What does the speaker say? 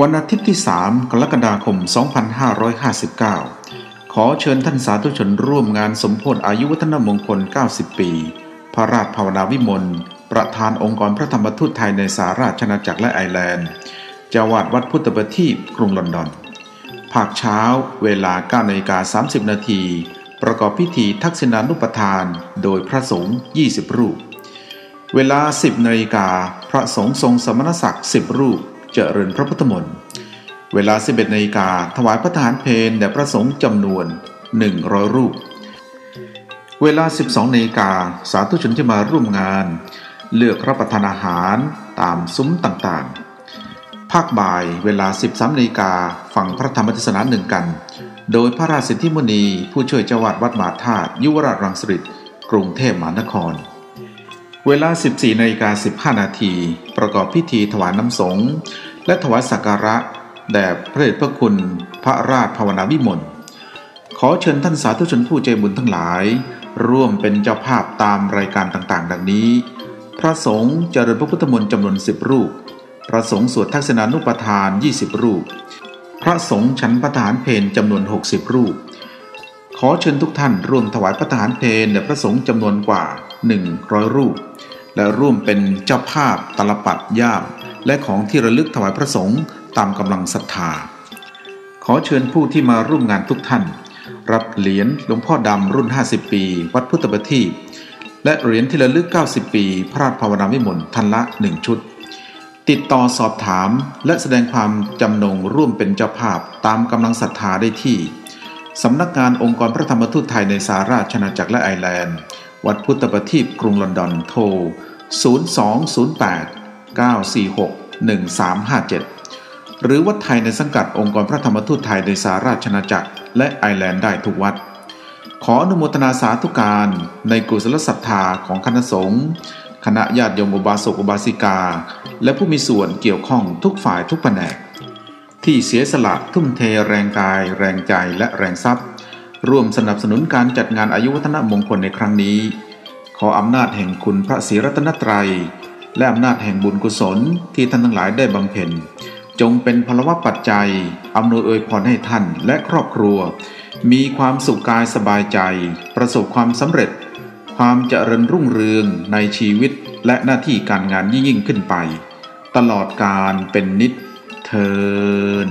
วันอาทิตย์ที่ 3 กรกฎาคม 2559 ขอเชิญท่านสาธุชนร่วมงานสมโพธิอายุวัฒนมงคล 90 ปี พระราชภาวนาวิมล ประธานองค์กรพระธรรมทูตไทยในสาราชนาจักรและไอร์แลนด์จาวาดวัดพุทธประทีปกรุงลอนดอน ภาคเช้า เวลา9นาฬิกา30 นาที ประกอบพิธีทักษิณานุปทาน โดยพระสงฆ์ 20 รูป เวลา 10นาฬิกาพระสงฆ์ทรงสมณศักดิ์10 รูป เจริญพระพุทธมนต์เวลา 11นาฬิกาถวายพระทารเพลแด่พระสงฆ์จำนวน 100 รูป เวลา 12นาฬิกาสาธุชนที่มาร่วมงาน เลือกรับประทานอาหารตามซุ้มต่างๆ ภาคบ่ายเวลา 13นาฬิกาฟังพระธรรมเทศนาหนึ่งกัน โดยพระราชสิทธิมุนีผู้ช่วยเจ้าวาดวัดมหาธาตุยุวราชรังสฤษกรุงเทพมหานคร เวลา 14นาฬิกา15 นาที ประกอบพิธีถวายน้ำสงฆ์และถวายสักการะ แด่พระเดชพระคุณพระราชภาวนาวิมล ขอเชิญท่านสาธุชนผู้ใจบุญทั้งหลาย ร่วมเป็นเจ้าภาพตามรายการต่างๆ ดังนี้ พระสงฆ์เจริญพระพุทธมนต์จำนวนสิบรูป พระสงฆ์สวดทักษณานุปทาน 20 รูป พระสงฆ์ฉันพระทหารเพนจำนวน 60 รูป ขอเชิญทุกท่านร่วมถวายพระทหารเพนแด่พระสงฆ์จำนวนกว่า 100 รูป และร่วมเป็นเจ้าภาพตลปัดย่าม และของที่ระลึกถวายพระสงฆ์ตามกำลังศรัทธา ขอเชิญผู้ที่มาร่วมงานทุกท่าน รับเหรียญหลวงพ่อดำรุ่น 50 ปี วัดพุทธปรทีและเหรียญที่ระลึก 90 ปี พระราชภาวนาวิมลทันละ 1 ชุด ติดต่อสอบถามและแสดงความจำนงร่วมเป็นเจ้าภาพตามกำลังศรัทธาได้ที่สำนักงานองค์กรพระธรรมทูตไทยในสหราชอาณาจักรและไอร์แลนด์ วัดพุทธประทีปกรุงลอนดอนโทร 0208 946 1357 หรือวัดไทยในสังกัดองค์กรพระธรรมทูตไทยในสหราชอาณาจักร และไอร์แลนด์ได้ทุกวัด ขออนุโมทนาสาธุการในกุศลศรัทธาของคณะสงฆ์คณะญาติโยมอุบาสกอุบาสิกา และผู้มีส่วนเกี่ยวข้องทุกฝ่ายทุกแผนก ที่เสียสละทุ่มเทแรงกาย แรงใจและแรงทรัพย์ ร่วมสนับสนุนการจัดงานอายุวัฒนมงคลในครั้งนี้ ขออำนาจแห่งคุณพระศรีรัตนตรัย และอำนาจแห่งบุญกุศลที่ท่านทั้งหลายได้บำเพ็ญ จงเป็นพลวัตปัจจัยอำนวยอวยพรให้ท่านและครอบครัว มีความสุขกายสบายใจ ประสบความสำเร็จ ความเจริญรุ่งเรืองในชีวิตและหน้าที่การงานยิ่งขึ้นไป ตลอดการเป็นนิจเทิน